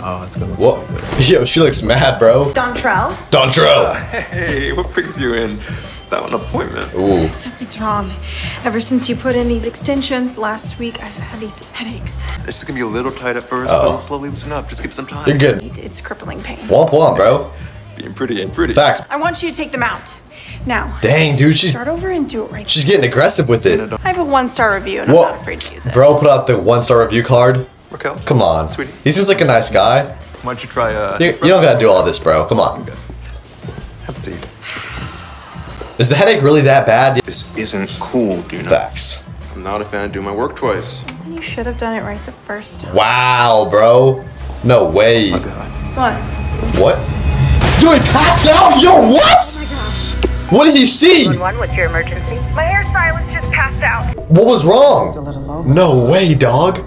Oh, it's gonna look Whoa. so good. Yo, she looks mad, bro. Dontrell? Dontrell. Hey, what brings you in without an appointment? Ooh. Something's wrong. Ever since you put in these extensions last week, I've had these headaches. It's gonna be a little tight at 1st Uh-oh. but it'll slowly loosen up. Just give it some time. You're good. It- It's crippling pain. Womp womp, bro. Being pretty and pretty. Facts. I want you to take them out. Now, Dang, dude, she's start over and do it right. she's getting aggressive with it. I have a one star review and I'm not afraid to use it. Bro, put out the one star review card. Raquel? Come on. Sweetie. He seems like a nice guy. Why don't you try, uh... You, you don't gotta do all this, bro. Come on. Have a seat. Is the headache really that bad? This isn't cool, dude. Facts. I'm not a fan of doing my work twice. You should have done it right the first time. Wow, bro. No way. What? What? Dude, he passed out? Yo, what? What did he see? One, what's your emergency? My hairstylist just passed out. What was wrong? No way, dog.